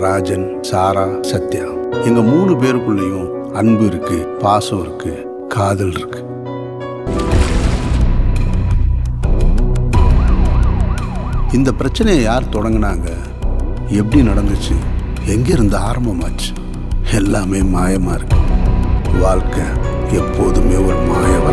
ராஜன் சாரா சத்யா. எங்க மூணு பேருக்குள்ளேயும் அன்பு இருக்கு பாசம் இருக்கு காதல் இருக்கு. இந்த பிரச்சனையை யார் தொடங்கினாங்க? எப்படி நடந்துச்சு? எங்கிருந்து ஆரம்பமாச்சு? எல்லாமே மாயமா இருக்கு. வாழ்க்கை எப்போதுமே ஒரு மாயவா